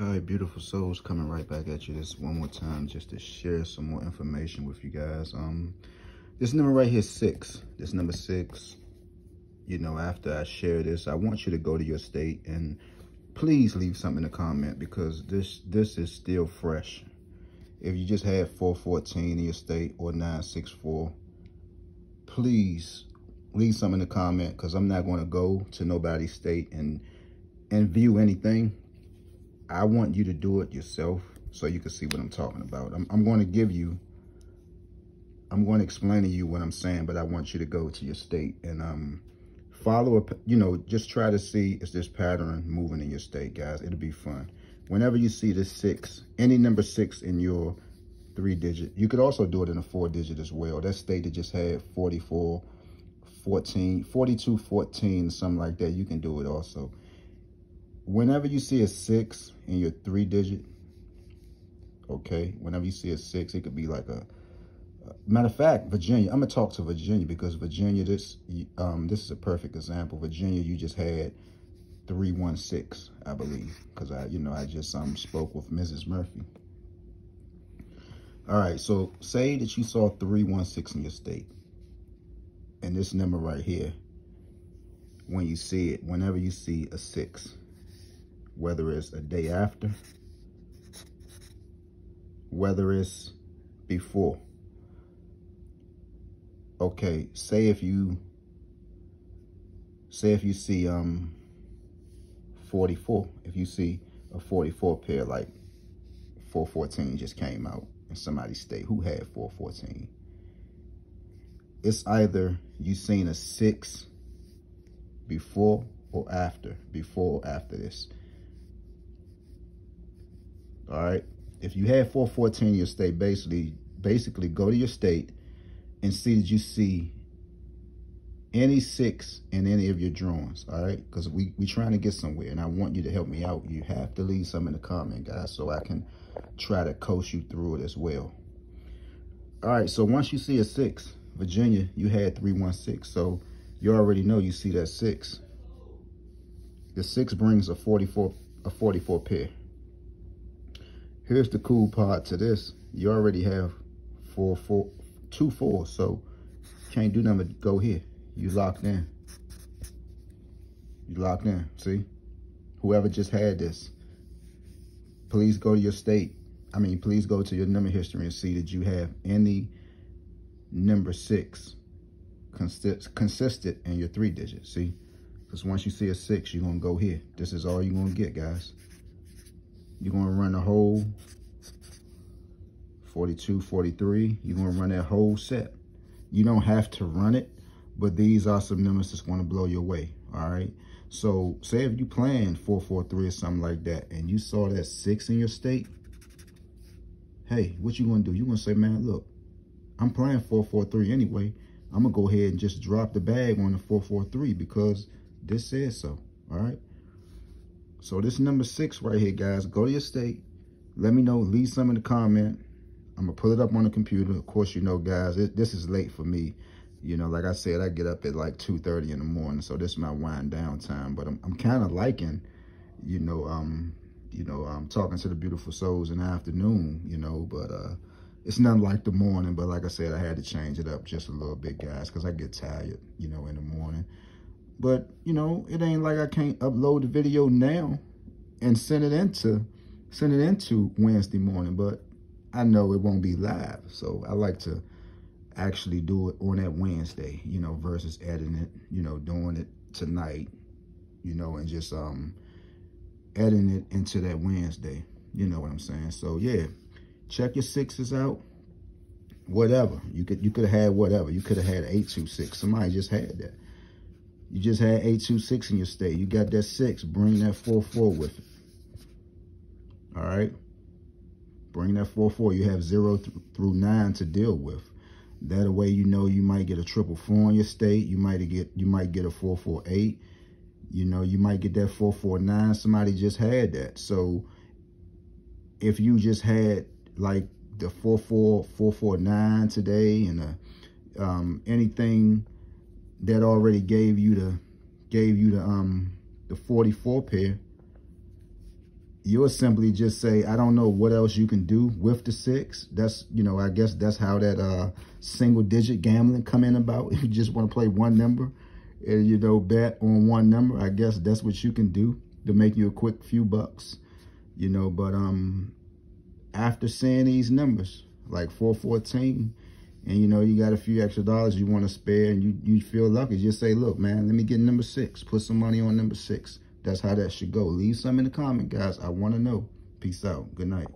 All right, beautiful souls, coming right back at you this one more time just to share some more information with you guys. Um, This number right here, six. This number six, you know, after I share this, I want you to go to your state and please leave something in the comment because this this is still fresh. If you just had 414 in your state or 964, please leave something in the comment because I'm not going to go to nobody's state and and view anything I want you to do it yourself so you can see what I'm talking about. I'm, I'm going to give you, I'm going to explain to you what I'm saying, but I want you to go to your state and um, follow, up, you know, just try to see is this pattern moving in your state, guys. It'll be fun. Whenever you see this six, any number six in your three digit, you could also do it in a four digit as well. That state that just had 44, 14, 42, 14, something like that, you can do it also whenever you see a six in your three digit, okay, whenever you see a six, it could be like a, matter of fact, Virginia, I'm gonna talk to Virginia because Virginia, this, um, this is a perfect example. Virginia, you just had 316, I believe, because I, you know, I just um spoke with Mrs. Murphy. All right, so say that you saw 316 in your state. And this number right here, when you see it, whenever you see a six, whether it's a day after, whether it's before. Okay, say if you, say if you see um 44, if you see a 44 pair like 414 just came out in somebody's state, who had 414? It's either you seen a six before or after, before or after this all right? If you had 414 in your state, basically, basically go to your state and see that you see any six in any of your drawings, all right? Because we we trying to get somewhere, and I want you to help me out. You have to leave some in the comment, guys, so I can try to coach you through it as well. All right, so once you see a six, Virginia, you had 316, so you already know you see that six. The six brings a 44 a 44 pair. Here's the cool part to this. You already have four, four, two fours, so can't do nothing but go here. You locked in. You locked in, see? Whoever just had this, please go to your state. I mean, please go to your number history and see that you have any number six consist consistent in your three digits, see? Because once you see a six, you're going to go here. This is all you're going to get, guys. You're going to run the whole 42, 43. You're going to run that whole set. You don't have to run it, but these are some numbers that's going to blow your way, all right? So say if you plan 443 or something like that, and you saw that 6 in your state, hey, what you going to do? You're going to say, man, look, I'm playing 443 anyway. I'm going to go ahead and just drop the bag on the 443 because this says so, all right? So this number six right here, guys. Go to your state. Let me know. Leave some in the comment. I'm going to pull it up on the computer. Of course, you know, guys, it, this is late for me. You know, like I said, I get up at like 2.30 in the morning. So this is my wind down time. But I'm, I'm kind of liking, you know, um, you know, I'm um, talking to the beautiful souls in the afternoon, you know, but uh, it's nothing like the morning. But like I said, I had to change it up just a little bit, guys, because I get tired, you know, in the morning. But, you know, it ain't like I can't upload the video now and send it into send it into Wednesday morning. But I know it won't be live. So I like to actually do it on that Wednesday, you know, versus editing it, you know, doing it tonight, you know, and just um editing it into that Wednesday. You know what I'm saying? So yeah, check your sixes out. Whatever. You could you could have had whatever. You could have had 826. Somebody just had that. You just had 826 in your state. You got that 6. Bring that 4-4 with it. All right? Bring that 4-4. You have 0 th through 9 to deal with. That way you know you might get a triple 4 in your state. You might get you might get a 4-4-8. You know, you might get that 4-4-9. Somebody just had that. So if you just had like the 4-4, 4-4-9 today and uh, um, anything that already gave you the gave you the um the 44 pair you'll simply just say, I don't know what else you can do with the six. That's, you know, I guess that's how that uh, single digit gambling come in about. If you just want to play one number and, you know, bet on one number, I guess that's what you can do to make you a quick few bucks, you know, but um, after seeing these numbers, like 414, and you know you got a few extra dollars you want to spare and you, you feel lucky, just say, look, man, let me get number six. Put some money on number six. That's how that should go. Leave some in the comment, guys. I want to know. Peace out. Good night.